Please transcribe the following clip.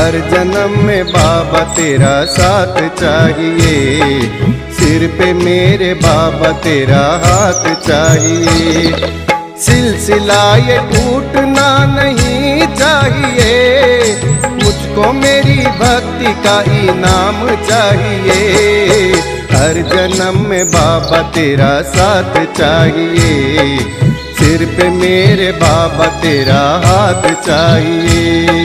हर जन्म में बाबा तेरा साथ चाहिए। सिर पे मेरे बाबा तेरा हाथ चाहिए। सिलसिला ये टूटना नहीं चाहिए। मुझको मेरी भक्ति का इनाम चाहिए। हर जन्म में बाबा तेरा साथ चाहिए। सिर पे मेरे बाबा तेरा हाथ चाहिए।